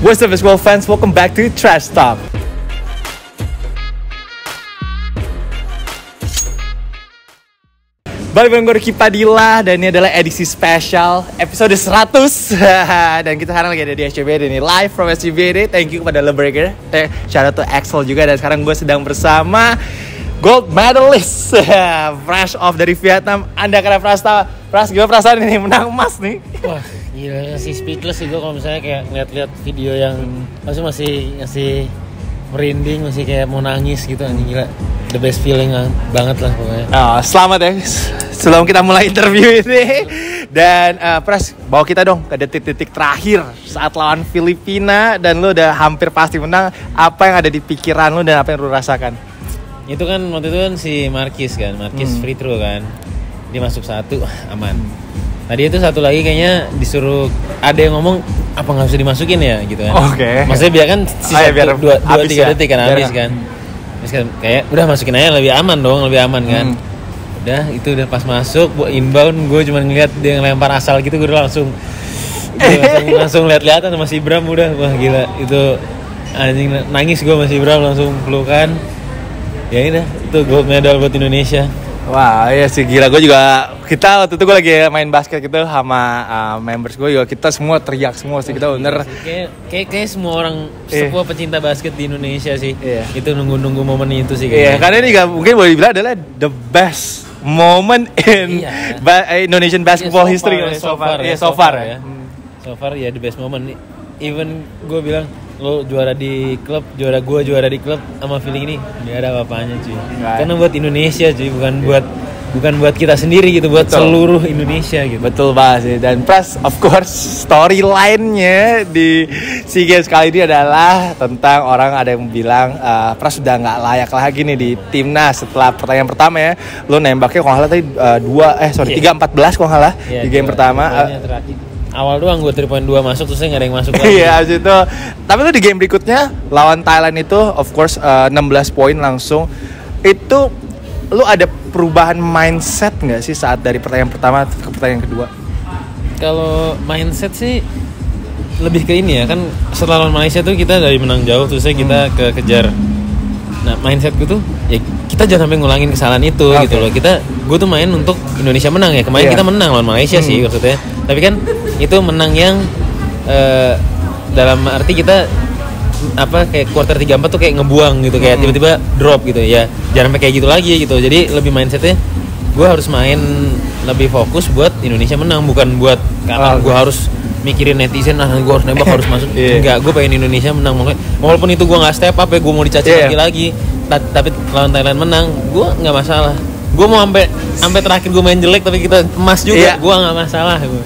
What's up basketball fans? Welcome back to Trash Talk. Balik bareng gue Ricky Padilla dan ini adalah edisi spesial episode 100 Dan kita sekarang lagi ada di SCBD nih live from SCBD Thank you kepada Leberger Shout out to Axel juga dan sekarang gue sedang bersama Gold medalist Fresh off dari Vietnam. Anda kena Prasta Pras gimana perasaan ini? Menang emas nih. Wah gila sih speechless sih gue kalau misalnya kayak ngeliat-liat video yang masih masih masih merinding masih kayak mau nangis gitu anjing gila. The best feeling banget lah pokoknya. Oh, selamat ya. Sebelum kita mulai interview ini. Dan uh, Pras bawa kita dong ke detik-detik terakhir saat lawan Filipina. Dan lu udah hampir pasti menang. Apa yang ada di pikiran lu dan apa yang lu rasakan? Itu kan waktu itu kan si Marquis kan Marquis Hmm. free throw kan. Dia masuk satu aman tadi itu satu lagi kayaknya disuruh ada yang ngomong apa nggak bisa dimasukin ya? Gitu kan. Oke. maksudnya biar kan sisa Oh, ya, biar dua, dua habis tiga ya. detik kan Biar- habis kan. Terus kan kayak udah masukin aja lebih aman dong lebih aman kan. Hmm. udah itu udah pas masuk buat inbound gue cuma ngeliat dia ngelempar asal gitu gue udah langsung gue langsung langsung lihat-lihatan sama si Bram udah. Wah gila itu anjing nangis gue masih Bram langsung pelukan ya udah itu gold medal buat Indonesia Wah iya sih gila gue juga kita waktu itu gue lagi main basket gitu sama uh, members gue juga kita semua teriak semua sih kita bener kayak kayak kayak semua orang Iya. semua pecinta basket di Indonesia sih Iya. itu nunggu-nunggu momen itu sih Iya kayaknya. karena ini juga mungkin boleh dibilang adalah the best moment in Iya. ba- eh, Indonesian basketball Iya, so history far, so far, Iya ya, so far ya. So far ya the best moment. Even gue bilang lo juara di klub, juara gue juara di klub sama feeling ini nggak ada apa-apanya cuy. Nggak. Karena buat Indonesia cuy, bukan buat bukan buat kita sendiri gitu, buat Betul. seluruh Indonesia gitu. Betul banget sih dan plus of course storyline-nya di SEA Games kali ini adalah tentang orang ada yang bilang uh, Pras sudah nggak layak lagi nih di timnas setelah pertandingan pertama ya lo nembaknya kalau nggak salah tadi uh, dua eh sorry Iya. tiga empat belas kalau nggak salah Iya, di game pertama Uh, terakhir. Awal doang gue 3 point 2 masuk terus nggak ada yang masuk lagi. Iya, abis itu. Tapi tuh di game berikutnya lawan Thailand itu of course uh, 16 poin langsung. Itu lu ada perubahan mindset nggak sih saat dari pertandingan pertama ke pertandingan kedua? Kalau mindset sih lebih ke ini ya kan setelah lawan Malaysia tuh kita dari menang jauh terusnya kita Hmm. ke kejar. Nah mindsetku tuh ya kita jangan sampai ngulangin kesalahan itu Oke. gitu loh. Kita gue tuh main untuk Indonesia menang ya kemarin Iya. kita menang lawan Malaysia sih Hmm. maksudnya. Tapi kan itu menang yang eh, dalam arti kita apa kayak quarter 3 4 tuh kayak ngebuang gitu kayak Hmm. tiba-tiba drop gitu ya. Jangan kayak gitu lagi gitu. Jadi lebih mindsetnya gue harus main lebih fokus buat Indonesia menang bukan buat karena Oh, gue harus mikirin netizen ah gue harus nembak harus masuk Iya. enggak gue pengen Indonesia menang walaupun itu gue nggak step up ya gue mau dicaci Iya. lagi lagi Ta- tapi lawan Thailand menang gue nggak masalah gue mau sampai sampai terakhir gue main jelek tapi kita emas juga Iya. gue nggak masalah gua.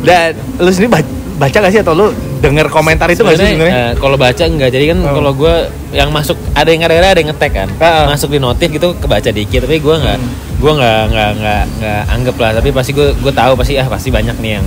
Dan lu sendiri baca, baca gak sih atau lu denger komentar itu gak sih sebenarnya? eh, kalau baca enggak jadi kan Oh. kalau gue yang masuk ada yang kadang-kadang ada yang ngetek kan Ah. masuk di notif gitu kebaca dikit tapi gue nggak Hmm. gue nggak nggak nggak nggak anggap lah tapi pasti gue gue tahu pasti ah pasti banyak nih yang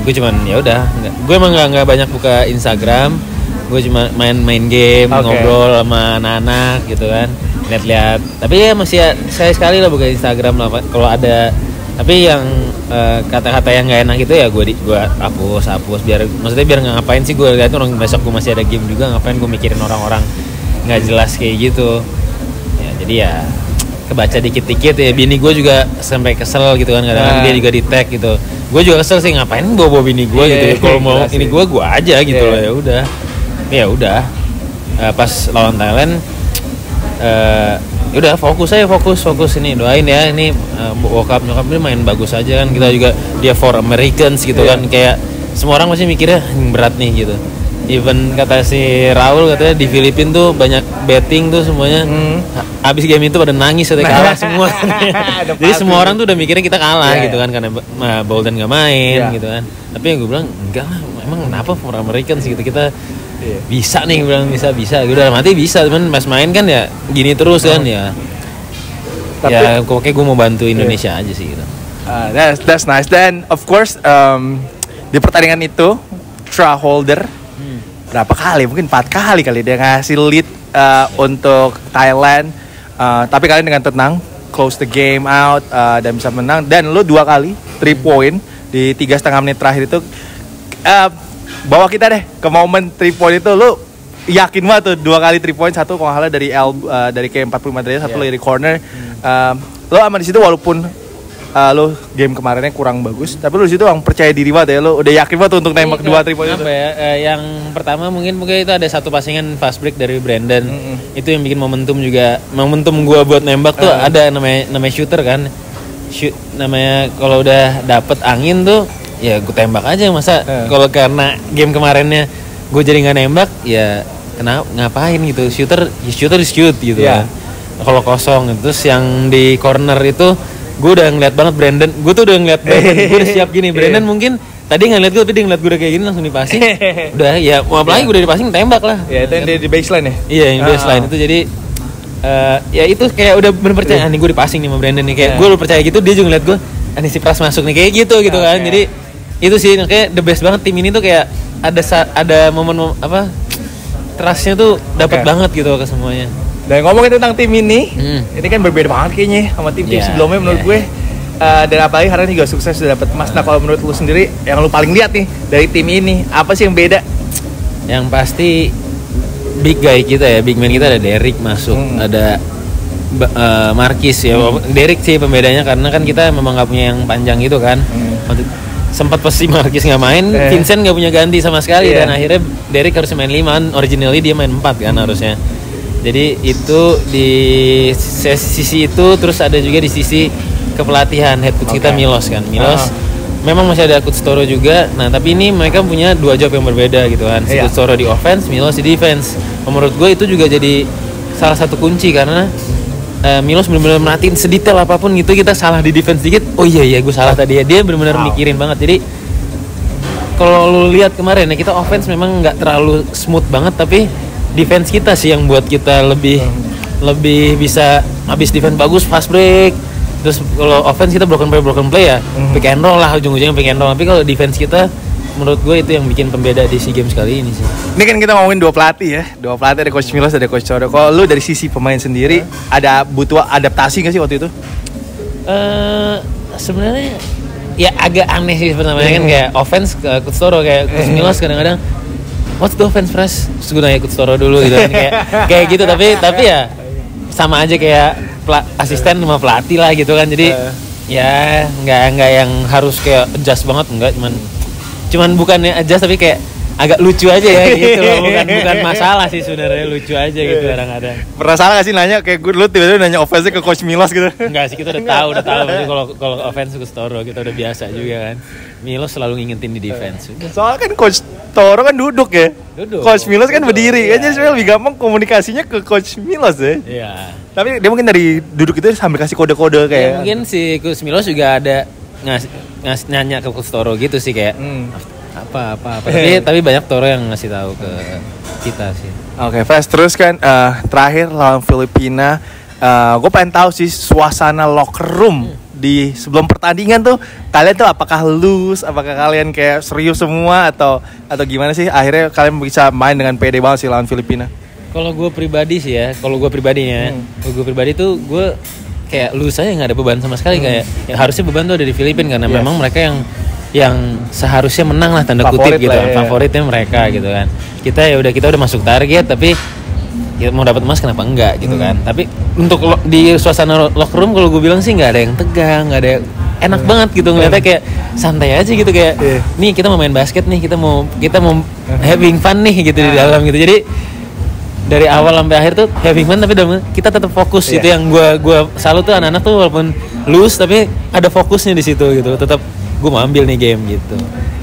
gue cuman ya udah gue emang nggak nggak banyak buka Instagram gue cuma main-main game Oke. ngobrol sama anak-anak gitu kan lihat-lihat tapi ya masih ya, saya sekali lah buka Instagram lah kalau ada tapi yang eh, kata-kata yang nggak enak itu ya gue di gue hapus hapus. Biar maksudnya biar nggak ngapain sih gue lihat orang besok gue masih ada game juga ngapain gue mikirin orang-orang nggak jelas kayak gitu. Ya jadi ya kebaca dikit-dikit ya. Bini gue juga sampai kesel gitu kan kadang-kadang Nah. dia juga di tag gitu. Gue juga kesel sih ngapain bawa bawa bini gue Iya, gitu? kalau mau ini gue gue aja gitu Iya. loh ya udah. Ya udah. Eh, pas lawan Thailand eh ya udah fokus aja fokus fokus. Ini doain ya ini eh, bokap nyokap ini main bagus aja kan. Kita juga dia for Americans gitu Iya. kan. Kayak semua orang masih mikirnya "Hmm, berat nih gitu. Even kata si Raul katanya di Filipina tuh banyak betting tuh semuanya. Hmm. Ha- abis game itu pada nangis katanya kalah semua. Jadi pasti. semua orang tuh udah mikirnya kita kalah Iya, gitu kan karena uh, Bolden nggak main Iya. gitu kan. Tapi yang gue bilang enggak lah emang kenapa for Americans? Gitu kita Iya. bisa nih bilang bisa bisa gue udah mati bisa cuman pas main kan ya gini terus kan ya Tapi- ya pokoknya gue mau bantu Indonesia aja sih gitu Uh, that's, that's nice. Dan of course um, di pertandingan itu Tra Holder berapa kali? Mungkin empat kali kali dia ngasih lead uh, untuk Thailand. Uh, tapi kalian dengan tenang close the game out uh, dan bisa menang. Dan lu dua kali three point di tiga setengah menit terakhir itu. Uh, bawa kita deh ke momen 3 point itu lu yakin banget tuh dua kali 3 point satu kalau dari L uh, dari kayak 45 derajat satu Iya. lagi di corner. Um, lo aman di situ walaupun uh, lo game kemarinnya kurang bagus, tapi lo di situ orang percaya diri banget ya lo udah yakin banget untuk nembak Ini dua 3 point itu. ya? eh, yang pertama mungkin mungkin itu ada satu passingan fast break dari Brandon. Mm-mm. Itu yang bikin momentum juga momentum gua buat nembak tuh Eh. ada namanya namanya shooter kan. Shoot namanya kalau udah dapet angin tuh ya gue tembak aja masa Eh. kalau karena game kemarinnya gue jadi nggak nembak ya kenapa ngapain gitu shooter ya shooter is shoot gitu Iya. kan. Kalau kosong terus yang di corner itu gue udah ngeliat banget Brandon gue tuh udah ngeliat Brandon gue udah siap gini. Brandon mungkin tadi nggak ngeliat gue tapi dia ngeliat gue udah kayak gini langsung dipasing udah ya mau apa lagi gue udah dipasing tembak lah. Ya itu yang di, di baseline ya. iya yang Ah. baseline itu. Jadi eh, ya itu kayak udah bener percaya ah, nih gue dipasing nih sama Brandon nih. Kayak Iya. gue udah percaya gitu dia juga ngeliat gue ah nih si Pras masuk nih kayak gitu gitu kan. jadi itu sih kayak the best banget tim ini tuh kayak ada ada momen mom- apa trustnya tuh dapat Oke. banget gitu ke semuanya Dan ngomongin tentang tim ini, Hmm. ini kan berbeda banget kayaknya sama tim-tim Iya, sebelumnya menurut iya, gue. Eh, dan apalagi karena juga sukses sudah dapat emas. Nah kalau menurut lu sendiri, yang lu paling lihat nih dari tim ini, apa sih yang beda? yang pasti big guy kita ya big man kita ada Derek masuk Hmm. ada Ba- eh, Marquis ya Derek sih pembedanya karena kan kita memang nggak punya yang panjang gitu kan Hmm. Sempat pasti Marquis nggak main Eh. Vincent nggak punya ganti sama sekali Iya. dan akhirnya Derek harus main 5 originally dia main 4 kan harusnya jadi itu di sisi itu terus ada juga di sisi kepelatihan head coach kita Oke. Milos kan Milos Ah. memang masih ada coach Toro juga nah tapi ini mereka punya dua job yang berbeda gitu kan si Iya. coach Toro di offense Milos di defense menurut gue itu juga jadi salah satu kunci karena eh, Milos benar-benar merhatiin sedetail apa pun gitu kita salah di defense dikit. Oh iya iya gue salah tadi ya. Dia benar-benar Wow. mikirin banget. Jadi kalau lu lihat kemarin ya kita offense memang nggak terlalu smooth banget tapi defense kita sih yang buat kita lebih lebih bisa habis defense bagus fast break. Terus kalau offense kita broken play broken play ya. Hmm. pick and roll lah ujung-ujungnya pick and roll. Tapi kalau defense kita menurut gue itu yang bikin pembeda di SEA Games kali ini sih. Ini kan kita ngomongin dua pelatih ya, dua pelatih ada coach Milos ada coach Toro. Kalau lu dari sisi pemain sendiri, ada butuh adaptasi nggak sih waktu itu? eh sebenarnya ya agak aneh sih pertamanya kan kayak offense ke Coach Toro kayak Coach Milos kadang-kadang what's the offense press terus gue nanya Coach Toro dulu gitu kan kayak kayak gitu. Tapi tapi ya sama aja kayak asisten sama pelatih lah gitu kan. Jadi Eh. ya nggak nggak yang harus kayak adjust banget enggak cuman cuman bukannya adjust tapi kayak agak lucu aja ya gitu loh bukan bukan masalah sih sebenarnya lucu aja gitu kadang-kadang Pernah salah gak sih nanya kayak gue lu tiba-tiba nanya offense ke coach Milos gitu? Enggak sih kita udah tahu udah tahu kalau kalau offense ke Toro kita udah biasa juga kan. Milo selalu ngingetin di defense. Soalnya kan coach Toro kan duduk ya. Duduk. Coach Milos kan Duduk, berdiri. Kan jadi sebenarnya lebih gampang komunikasinya ke coach Milos ya. Iya. Tapi dia mungkin dari duduk itu sambil kasih kode-kode Ya, kayak. mungkin si Coach Milos juga ada ngasih ngas, nanya ke Coach Toro gitu sih kayak Hmm. apa apa apa. tapi tapi banyak Toro yang ngasih tahu ke kita sih. Oke, Fast. Terus kan eh, terakhir lawan Filipina, gue pengen tahu sih suasana locker room di sebelum pertandingan tuh kalian tuh apakah lose, apakah kalian kayak serius semua atau atau gimana sih akhirnya kalian bisa main dengan pede banget sih lawan Filipina? Kalau gue pribadi sih ya, kalau gue pribadinya, Hmm. gue pribadi tuh gue kayak lu saya nggak ada beban sama sekali kayak yang harusnya beban tuh ada di Filipina karena Hmm. Yes. memang mereka yang yang seharusnya menang lah tanda Favorit kutip gitu kan. ya. favoritnya mereka gitu kan kita ya udah kita udah masuk target tapi ya mau dapat emas kenapa enggak gitu Hmm. kan tapi untuk lo- di suasana lo- locker room kalau gue bilang sih nggak ada yang tegang nggak ada yang enak banget gitu ngeliatnya kayak santai aja gitu kayak Iya. nih kita mau main basket nih kita mau kita mau having fun nih gitu di Ah. dalam gitu jadi dari awal sampai akhir tuh having fun tapi dalam kita tetap fokus Iya. itu yang gua gua selalu tuh anak-anak tuh walaupun lose tapi ada fokusnya di situ gitu tetap gue mau ambil nih game gitu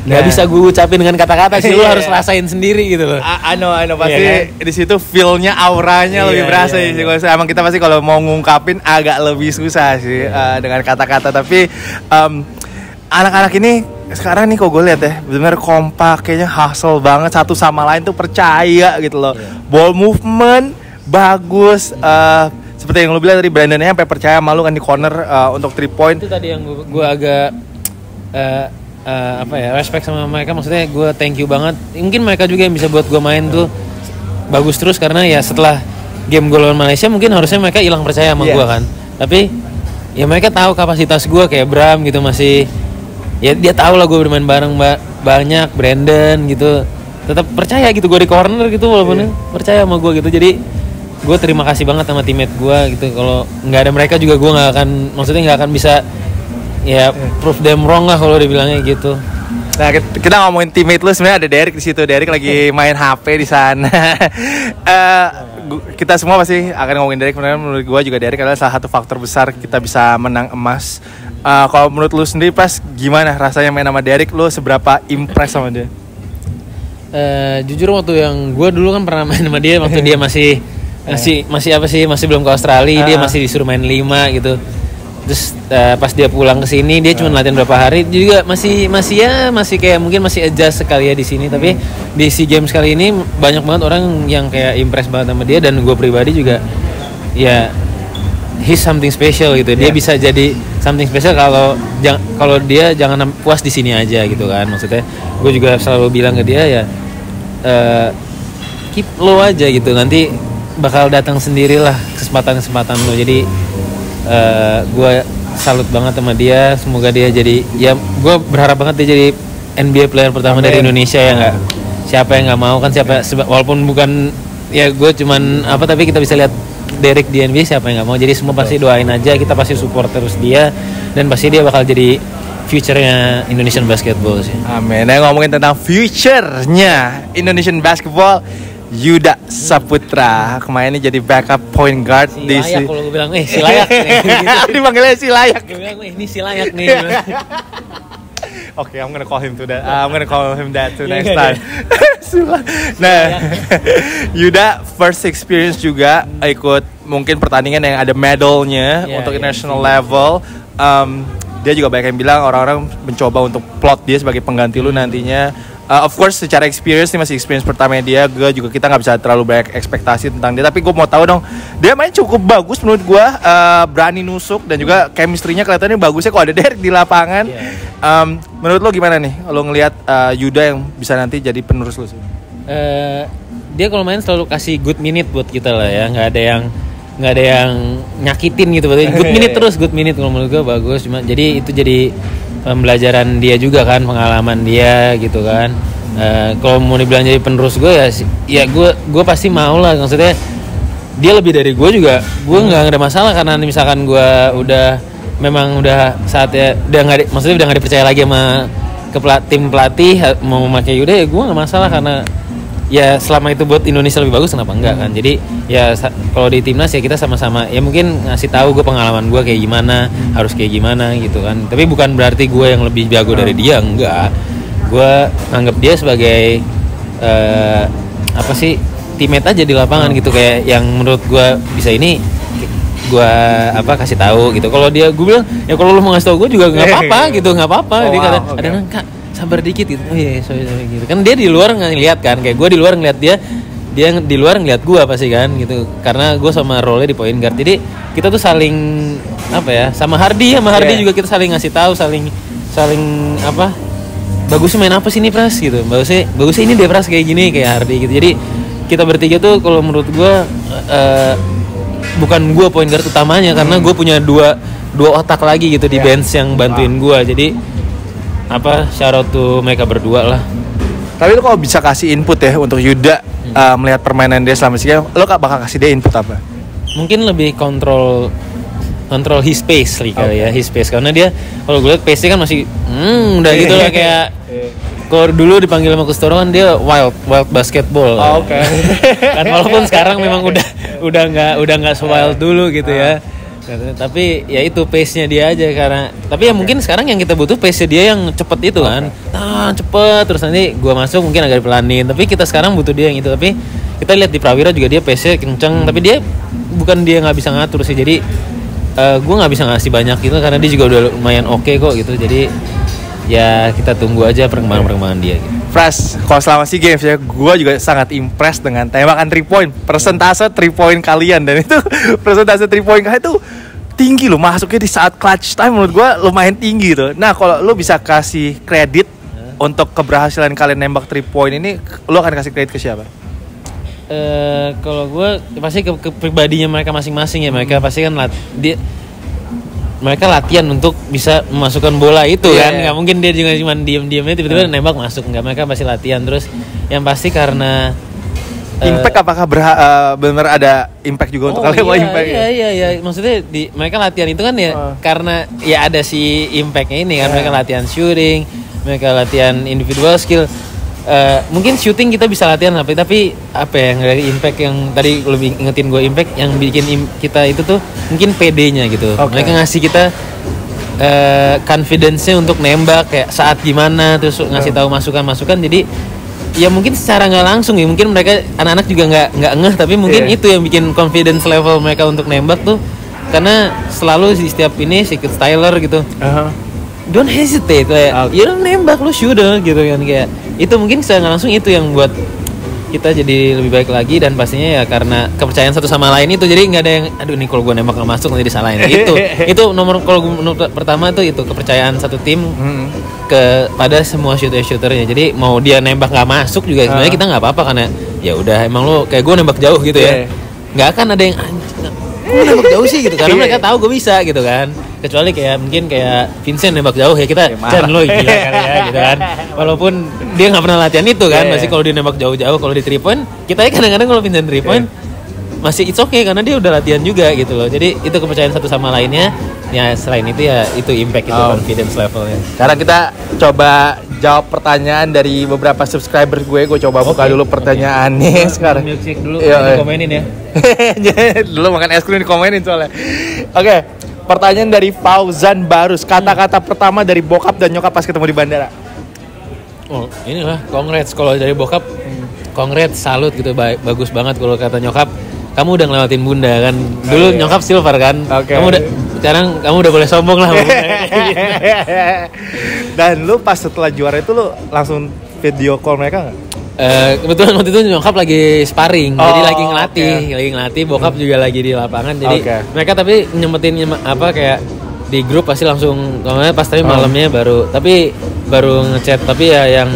nggak Nah. bisa gue ucapin dengan kata-kata sih lu Iya. harus rasain sendiri gitu loh I, I know, I know pasti Iya di situ feel-nya, auranya Iya, lebih berasa iya, sih. iya. Emang kita pasti kalau mau ngungkapin agak lebih susah sih eh, dengan kata-kata. Tapi em, anak-anak ini sekarang nih kok gue lihat ya, benar kompak, kayaknya hustle banget satu sama lain tuh percaya gitu loh. Iya. Ball movement bagus. eh, seperti yang lu bilang tadi Brandonnya sampai percaya malu kan di corner eh, untuk three point. itu tadi yang gue agak eh, eh, apa ya respect sama mereka maksudnya gue thank you banget mungkin mereka juga yang bisa buat gue main tuh bagus terus karena ya setelah game gue lawan Malaysia mungkin harusnya mereka hilang percaya sama Yes. gue kan tapi ya mereka tahu kapasitas gue kayak Bram gitu masih ya dia tahu lah gue bermain bareng ba- banyak Brandon gitu tetap percaya gitu gue di corner gitu walaupun percaya sama gue gitu jadi gue terima kasih banget sama teammate gue gitu kalau nggak ada mereka juga gue nggak akan maksudnya nggak akan bisa ya prove them wrong lah kalau dibilangnya gitu Nah, kita- ngomongin teammate lu sebenarnya ada Derek di situ. Derek lagi main HP di sana. Eh, gu- kita semua pasti akan ngomongin Derek. Menurut gua juga Derek adalah salah satu faktor besar kita bisa menang emas. Eh, kalau menurut lu sendiri pas gimana rasanya main sama Derek? Lu seberapa impress sama dia? Eh, jujur waktu yang gue dulu kan pernah main sama dia waktu dia masih masih masih apa sih masih belum ke Australia dia Ah. masih disuruh main 5 gitu terus eh, pas dia pulang ke sini dia cuma latihan berapa hari juga masih masih ya masih kayak mungkin masih adjust sekali ya di sini tapi di SEA Games kali ini banyak banget orang yang kayak impress banget sama dia dan gue pribadi juga ya he's something special gitu. Dia Yeah. bisa jadi something special kalau kalau dia jangan puas di sini aja gitu kan. Maksudnya gue juga selalu bilang ke dia ya eh, keep low aja gitu. Nanti bakal datang sendirilah kesempatan kesempatan lo. Jadi eh, gue salut banget sama dia. Semoga dia jadi ya gue berharap banget dia jadi NBA player pertama dari Amin. Indonesia ya nggak? Siapa yang nggak mau kan siapa walaupun bukan ya gue cuman apa tapi kita bisa lihat Derek di NBA siapa yang nggak mau jadi semua pasti doain aja kita pasti support terus dia dan pasti dia bakal jadi future-nya Indonesian basketball sih Amin. Nah, ngomongin tentang future-nya Indonesian basketball, Yuda Saputra kemarin ini jadi backup point guard si di layak kalau gue bilang eh si layak nih. Dipanggilnya si layak. gue bilang eh ini si layak nih Oke, I'm gonna call him to that. uh, I'm gonna call him that to next time. Nah, Yuda first experience juga ikut mungkin pertandingan yang ada medalnya Iya, untuk iya, international level. Um, dia juga banyak yang bilang orang-orang mencoba untuk plot dia sebagai pengganti lu nantinya. Uh, of course secara experience ini masih experience pertama dia gue juga kita nggak bisa terlalu banyak ekspektasi tentang dia. Tapi gue mau tahu dong dia main cukup bagus menurut gue uh, berani nusuk dan juga chemistry-nya kelihatannya bagusnya kok ada Derek di lapangan. Iya. Um, menurut lo gimana nih lo ngelihat uh, Yuda yang bisa nanti jadi penerus lo sih? Eh, dia kalau main selalu kasih good minute buat kita lah ya. Nggak ada yang nggak ada yang nyakitin gitu. Berarti good minute terus good minute kalau menurut gue bagus. Cuma jadi itu jadi pembelajaran dia juga kan pengalaman dia gitu kan. Eh, kalau mau dibilang jadi penerus gue ya ya gue gue pasti mau lah. Maksudnya dia lebih dari gue juga gue nggak ada masalah karena misalkan gue udah memang udah saatnya udah nggak maksudnya udah nggak dipercaya lagi sama ke pela- tim pelatih mau memakai Yuda ya gue nggak masalah karena ya selama itu buat Indonesia lebih bagus kenapa enggak kan? Jadi ya kalau di timnas ya kita sama-sama ya mungkin ngasih tahu gue pengalaman gue kayak gimana harus kayak gimana gitu kan. Tapi bukan berarti gue yang lebih jago dari dia enggak. Gue anggap dia sebagai eh, apa sih teammate aja di lapangan gitu. Kayak yang menurut gue bisa ini gue apa kasih tahu gitu. Kalau dia gue bilang ya kalau lu mau ngasih tahu gue juga nggak apa-apa gitu nggak apa-apa Oh, dia kata wow, oke. ada kak sabar dikit gitu. Oh iya sorry, sorry gitu. Kan dia di luar ngeliat kan kayak gue di luar ngeliat dia dia di luar ngeliat gue pasti kan gitu. Karena gue sama role di point guard. Jadi kita tuh saling apa ya sama Hardy sama Hardy Yeah. juga kita saling ngasih tahu saling saling apa bagusnya main apa sih ini pras? gitu. Bagusnya bagusnya ini deh pras kayak gini kayak Hardy gitu. Jadi kita bertiga tuh kalau menurut gue eh, bukan gue point guard utamanya karena gue punya dua dua otak lagi gitu di Ya. bench yang bantuin gue jadi apa out to mereka berdua lah. Tapi lo kalau bisa kasih input ya untuk Yuda uh, melihat permainan dia selama sih, lo kak bakal kasih dia input apa? mungkin lebih kontrol kontrol his pace kali kali ya his pace. Karena dia kalau gue liat pace nya kan masih hmm udah gitu lah kayak kalau dulu dipanggil sama Kustoro kan dia wild wild basketball. Oh, oke. kan walaupun sekarang memang udah udah nggak udah nggak wild dulu gitu ya tapi ya itu pace nya dia aja karena tapi ya mungkin sekarang yang kita butuh pace nya dia yang cepet itu kan. Ah cepet terus nanti gua masuk mungkin agak dipelanin. Tapi kita sekarang butuh dia yang itu. Tapi kita lihat di Prawira juga dia pace nya kenceng tapi dia bukan dia nggak bisa ngatur sih. Jadi eh, gua nggak bisa ngasih banyak gitu karena dia juga udah lumayan oke kok gitu. Jadi ya kita tunggu aja perkembangan perkembangan dia gitu. Pras, kalau selama SEA Games ya, gue juga sangat impress dengan tembakan 3 point, persentase 3 point kalian dan itu persentase 3 point kalian itu tinggi loh, masuknya di saat clutch time menurut gue lumayan tinggi tuh. Nah kalau lo bisa kasih kredit untuk keberhasilan kalian nembak 3 point ini, lo akan kasih kredit ke siapa? eh kalau gue pasti ke, ke pribadinya mereka masing-masing ya mereka pasti kan lat, dia mereka latihan untuk bisa memasukkan bola itu Iya. kan nggak mungkin dia juga cuma diem-diemnya tiba-tiba nembak masuk nggak mereka pasti latihan terus yang pasti karena eh, Impact apakah berha- eh, benar ada impact juga untuk Oh, kalian? Wah, iya, impact iya, ya? iya, iya. Maksudnya di mereka latihan itu kan ya Ah. karena ya ada si impactnya ini kan Iya. mereka latihan shooting, mereka latihan individual skill. Eh, mungkin shooting kita bisa latihan tapi tapi apa ya dari impact yang tadi lu bi- ingetin gue impact yang bikin im- kita itu tuh mungkin PD-nya gitu. Oke. Mereka ngasih kita eh confidence-nya untuk nembak kayak saat gimana terus ngasih tahu masukan-masukan jadi ya mungkin secara nggak langsung ya mungkin mereka anak-anak juga nggak nggak ngeh tapi mungkin Iya. itu yang bikin confidence level mereka untuk nembak tuh karena selalu di setiap ini si Kid Tyler gitu Aha. don't hesitate kayak Oke. ya udah nembak lu shoot dong," gitu kan kayak itu mungkin secara nggak langsung itu yang buat kita jadi lebih baik lagi dan pastinya ya karena kepercayaan satu sama lain itu jadi nggak ada yang aduh nih kalau gue nembak nggak masuk nanti disalahin itu itu nomor kalau pertama tuh itu kepercayaan satu tim Hmm. kepada semua shooter shooternya jadi mau dia nembak nggak masuk juga sebenarnya Ah. kita nggak apa-apa karena ya udah emang lo kayak gue nembak jauh gitu Iya. ya nggak akan ada yang "Anjing, gue nembak jauh sih gitu karena Iya. mereka tahu gue bisa gitu kan kecuali kayak mungkin kayak Vincent nembak jauh ya kita Ya, marah. Chan lo gila kali ya gitu kan walaupun dia nggak pernah latihan itu kan Iya. masih kalau dia nembak jauh-jauh kalau di three point kita ya kadang-kadang kalau Vincent three point masih it's okay karena dia udah latihan juga gitu loh jadi itu kepercayaan satu sama lainnya ya selain itu ya itu impact itu Oh. confidence levelnya Sekarang kita coba jawab pertanyaan dari beberapa subscriber gue. Gue coba buka Oke, dulu pertanyaannya sekarang. milkshake dulu iya. komenin ya dulu makan es krim dikomenin soalnya. Oke, pertanyaan dari Fauzan Barus. Kata-kata pertama dari bokap dan nyokap pas ketemu di bandara. oh inilah congrats kalau dari bokap congrats salut gitu ba- bagus banget kalau kata nyokap kamu udah ngelewatin bunda kan dulu iya. nyokap silver kan Oke. kamu udah sekarang kamu udah boleh sombong lah dan lu pas setelah juara itu lu langsung video call mereka nggak? Eh, kebetulan waktu itu nyokap lagi sparring, Oh, jadi lagi ngelatih, oke. lagi ngelatih. Bokap juga lagi di lapangan, jadi Oke. mereka tapi nyempetin nyem- apa kayak di grup pasti langsung, kalau pas tadi Oh. malamnya baru, tapi baru ngechat. Tapi ya yang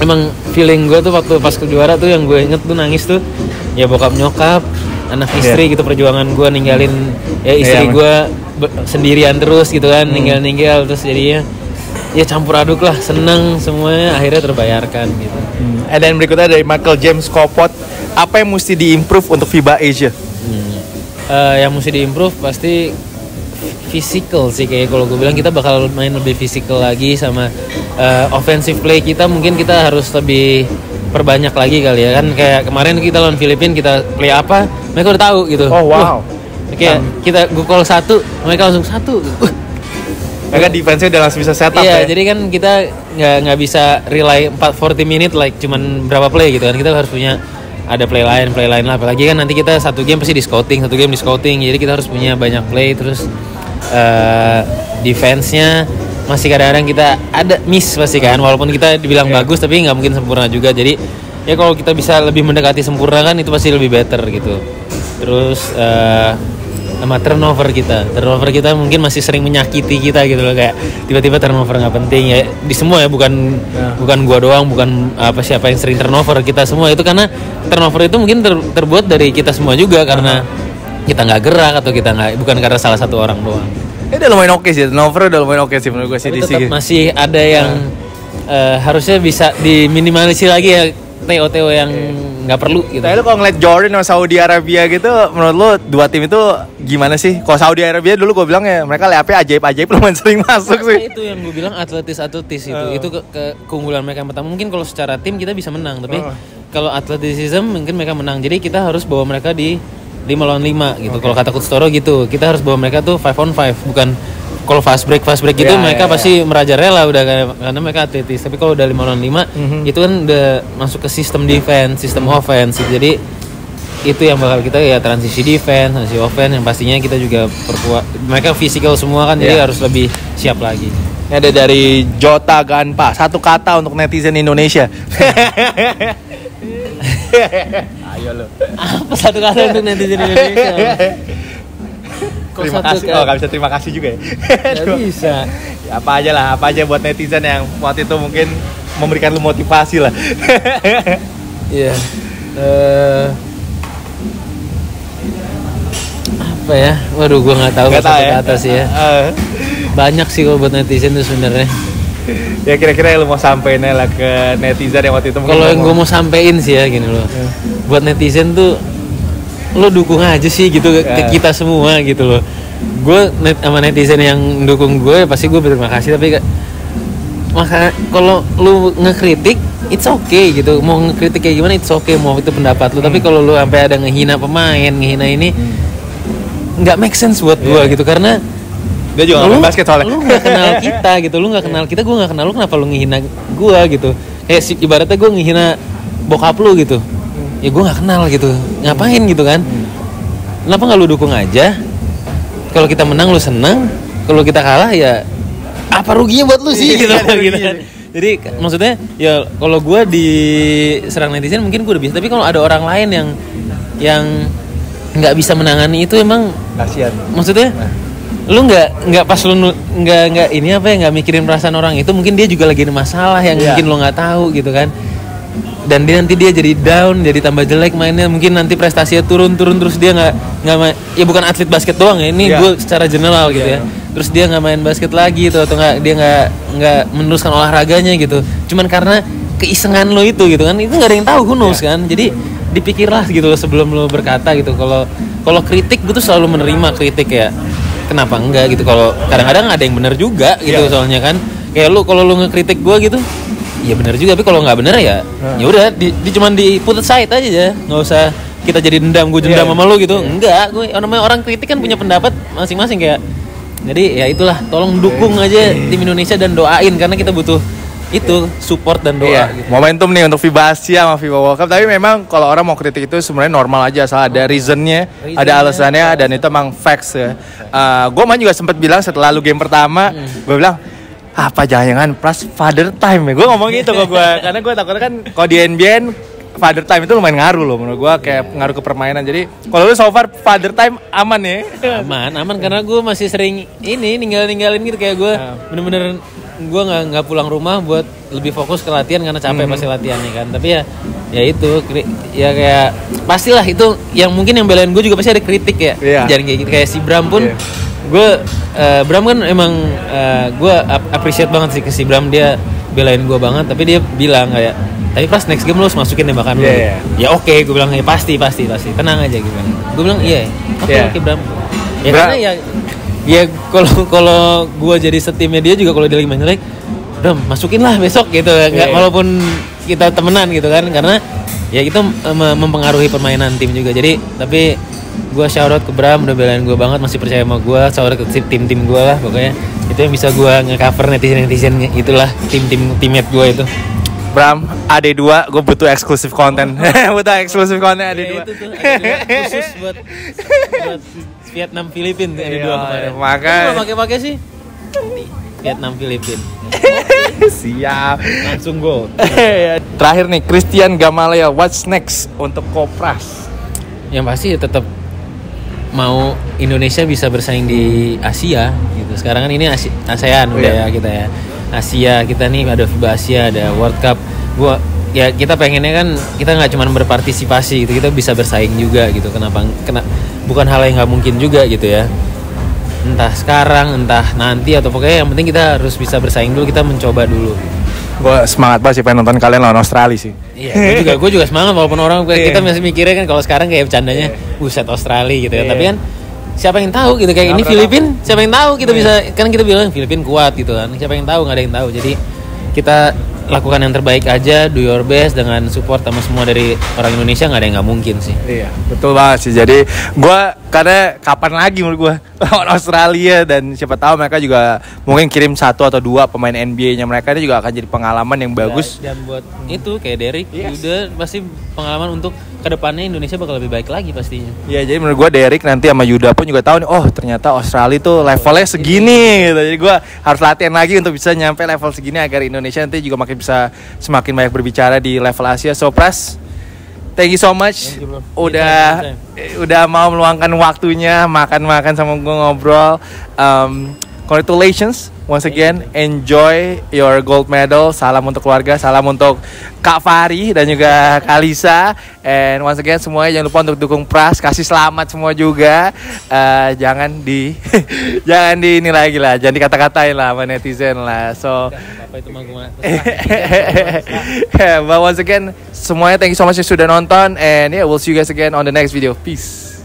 emang feeling gue tuh waktu pas ke juara tuh yang gue inget tuh nangis tuh, ya bokap nyokap, anak istri gitu perjuangan gue ninggalin ya istri Iya, gue sendirian terus gitu kan, ninggal ninggal terus jadinya ya campur aduk lah, seneng semuanya akhirnya terbayarkan gitu. And then berikutnya dari Michael James Kopot. Apa yang mesti diimprove untuk FIBA Asia? Hmm. Eh, yang mesti diimprove pasti physical sih kayak kalau gue bilang kita bakal main lebih physical lagi sama eh, offensive play kita mungkin kita harus lebih perbanyak lagi kali ya kan kayak kemarin kita lawan Filipina kita play apa mereka udah tahu gitu. Oh, wow. Wah, kayak kita gue call satu mereka langsung satu. Mereka defense-nya udah langsung bisa setup iya ya. jadi kan kita nggak nggak bisa rely 4 40 minute like cuman berapa play gitu kan. Kita harus punya ada play lain play lain lah. Apalagi kan nanti kita satu game pasti di scouting satu game di scouting. Jadi kita harus punya banyak play terus eh defense-nya masih kadang-kadang kita ada miss pasti kan. Walaupun kita dibilang Iya. bagus tapi nggak mungkin sempurna juga. Jadi ya kalau kita bisa lebih mendekati sempurna kan itu pasti lebih better gitu. Terus eh sama turnover kita. Turnover kita mungkin masih sering menyakiti kita gitu loh kayak tiba-tiba turnover nggak penting. Ya di semua ya bukan Ya. bukan gua doang bukan apa siapa yang sering turnover kita semua. Itu karena turnover itu mungkin ter- terbuat dari kita semua juga karena kita nggak gerak atau kita nggak bukan karena salah satu orang doang. Ini udah lumayan oke sih. Turnover udah lumayan oke sih menurut gue sih tetap masih ada yang eh, harusnya bisa diminimalisir lagi ya TO-TO yang nggak perlu gitu Tapi lu kalau ngeliat Jordan sama Saudi Arabia gitu, menurut lu dua tim itu gimana sih? Kalau Saudi Arabia dulu gue bilang ya mereka layapnya ajaib-ajaib lumayan sering masuk sih. itu yang gue bilang atletis atletis itu Oh. itu ke, ke- keunggulan mereka yang pertama mungkin kalau secara tim kita bisa menang tapi Oh. kalau atletisism mungkin mereka menang jadi kita harus bawa mereka di 5 lawan 5 gitu kalau kata coach Toro gitu kita harus bawa mereka tuh 5 on 5 bukan kalau fast break fast break gitu Ya, mereka ya, pasti merajalela udah karena mereka atletis tapi kalau udah 5 lawan 5 Mhm. itu kan udah masuk ke sistem defense sistem offense jadi itu yang bakal kita ya transisi defense transisi offense yang pastinya kita juga perkuat mereka physical semua kan jadi Ya. harus lebih siap lagi Ini ada dari Jota Ganpa, satu kata untuk netizen Indonesia. Ayo lu. apa satu kata untuk netizen Indonesia Terima kasih. kata? Oh, gak bisa terima kasih juga ya. Nggak bisa Ya, apa aja lah, apa aja buat netizen yang waktu itu mungkin memberikan lu motivasi lah. iya Eh, apa apa ya waduh gue nggak tahu Nggak satu ya? kata sih ya Eh, banyak sih kalau buat netizen tuh sebenarnya ya kira-kira lu mau sampein lah ke netizen yang waktu itu kalau yang gue mau sampein sih ya gini loh Iya. buat netizen tuh lo dukung aja sih gitu ke, ke Ya. kita semua gitu loh. Gue net sama netizen yang dukung gue pasti gue berterima kasih tapi kayak- maka kalau lu ngekritik it's okay gitu. Mau ngekritik kayak gimana it's okay mau itu pendapat lu. Hmm. tapi kalau lu sampai ada ngehina pemain ngehina ini nggak make sense buat gue Iya. gitu. Karena dia juga lu, main basket soalnya. lu nggak kenal kita gitu lu nggak kenal kita gue nggak kenal lu kenapa lu ngehina gue gitu. Kayak ibaratnya gue ngehina bokap lu gitu ya gue nggak kenal gitu. Ngapain gitu kan? Kenapa nggak lu dukung aja? Kalau kita menang lu senang kalau kita kalah ya apa ruginya buat lu sih? Iya, gitu, gitu. jadi maksudnya ya kalau gue diserang netizen mungkin gue udah bisa. Tapi kalau ada orang lain yang yang nggak bisa menangani itu emang kasihan. maksudnya Nah. lu nggak nggak pas lu nggak nggak ini apa ya nggak mikirin perasaan orang itu mungkin dia juga lagi ada masalah yang Iya. mungkin lo nggak tahu gitu kan dan dia nanti dia jadi down jadi tambah jelek mainnya. Mungkin nanti prestasinya turun turun terus dia nggak nggak main. Ya bukan atlet basket doang ya ini Iya. gue secara general gitu Iya. ya. Terus dia nggak main basket lagi gitu atau nggak dia nggak nggak meneruskan olahraganya gitu. Cuman karena keisengan lo itu gitu kan itu nggak ada yang tahu knows Iya. kan. Jadi dipikirlah gitu loh sebelum lo berkata gitu. Kalau kalau kritik gue tuh selalu menerima kritik ya. Kenapa enggak gitu? Kalau kadang-kadang ada yang benar juga gitu Iya. soalnya kan. Kayak lu kalau lu ngekritik gue gitu ya benar juga tapi kalau nggak benar ya Nah. ya udah di, di cuman di put aside aja ya nggak usah kita jadi dendam gue dendam Iya. sama lu gitu enggak gue namanya orang kritik kan punya pendapat masing-masing kayak jadi ya itulah tolong dukung aja tim Indonesia dan doain karena kita butuh itu support dan doa Iya, gitu. momentum nih untuk FIBA Asia sama FIBA World Cup. Tapi memang kalau orang mau kritik itu sebenarnya normal aja, asal ada reasonnya, ada Reasonnya, alasannya, dan itu emang facts ya. gue main juga sempat bilang setelah lu game pertama, Hmm. gue bilang apa jangan-jangan plus father time ya. Gue ngomong gitu kok gue, karena gue takutnya kan kalau di NBN father time itu lumayan ngaruh loh menurut gue kayak ngaruh ke permainan. Jadi kalau lu so far father time aman ya. aman aman karena gue masih sering ini ninggal ninggalin gitu kayak gue Ah. bener-bener gue nggak nggak pulang rumah buat lebih fokus ke latihan karena capek Hmm. pasti latihannya kan tapi ya ya itu ya kayak pastilah itu yang mungkin yang belain gue juga pasti ada kritik ya Iya. jangan kayak gitu kayak si Bram pun Iya. gue eh, Bram kan emang gue appreciate banget sih ke si Bram dia belain gue banget tapi dia bilang kayak tapi pas next game lo harus masukin tembakan lo Iya, iya. ya oke gue bilang ya pasti pasti pasti tenang aja gue bilang gue bilang iya oke Iya. oke Bram ya Bram- karena ya ya kalau kalau gue jadi setimnya dia juga kalau dia lagi main jelek Bram masukin lah besok gitu nggak Iya. walaupun kita temenan gitu kan karena ya itu em- mempengaruhi permainan tim juga jadi tapi gue shout out ke Bram udah belain gue banget masih percaya sama gue shout out ke tim tim gue lah pokoknya itu yang bisa gue ngecover netizen netizen itulah tim tim teammate gue itu Bram, AD2, gue butuh eksklusif konten. butuh eksklusif konten AD2. Ya, itu tuh ada dua khusus buat buat Vietnam Filipin ada Iya, dua kemarin. makanya. Kalau pakai-pakai sih Vietnam Filipin Siap. langsung gol. Terakhir nih, Christian Gamaliel, what's next untuk Kopras? Yang pasti ya tetap mau Indonesia bisa bersaing di Asia gitu. Sekarang kan ini ASEAN udah Iya. ya kita ya. Asia kita nih ada FIBA Asia, ada World Cup. Gua ya kita pengennya kan kita nggak cuma berpartisipasi gitu, kita bisa bersaing juga gitu. Kenapa kena bukan hal yang nggak mungkin juga gitu ya. Entah sekarang, entah nanti atau pokoknya yang penting kita harus bisa bersaing dulu, kita mencoba dulu. Gue semangat banget sih pengen nonton kalian lawan Australia sih. Iya, gue juga gue juga semangat walaupun orang Iya. kita masih mikirnya kan kalau sekarang kayak bercandanya, buset Australia gitu ya. Iya. Tapi kan siapa yang tahu gitu kayak Nggak ini Filipin, siapa yang tahu kita Iya. bisa kan kita bilang Filipin kuat gitu kan. Siapa yang tahu nggak ada yang tahu. Jadi kita lakukan yang terbaik aja, do your best dengan support sama semua dari orang Indonesia nggak ada yang nggak mungkin sih. Iya, betul banget sih. Jadi gue karena kapan lagi menurut gue lawan Australia dan siapa tahu mereka juga mungkin kirim satu atau dua pemain NBA-nya mereka ini juga akan jadi pengalaman yang bagus. Dan, dan buat itu kayak Derek Yes. udah pasti pengalaman untuk ke depannya Indonesia bakal lebih baik lagi pastinya. Iya, jadi menurut gue Derek nanti sama Yuda pun juga tahu nih, oh ternyata Australia tuh levelnya segini gitu. Jadi gue harus latihan lagi untuk bisa nyampe level segini agar Indonesia nanti juga makin bisa semakin banyak berbicara di level Asia. So Pras, thank you so much. Thank you. Udah eh, udah mau meluangkan waktunya makan-makan sama gue ngobrol. Um, congratulations once again enjoy your gold medal. Salam untuk keluarga, salam untuk Kak Fari dan juga Kalisa. And once again semuanya jangan lupa untuk dukung Pras, kasih selamat semua juga. Uh, jangan di jangan di ini lagi lah, jangan dikata-katain lah sama netizen lah. So itu but once again semuanya thank you so much yang sudah nonton and yeah we'll see you guys again on the next video. Peace.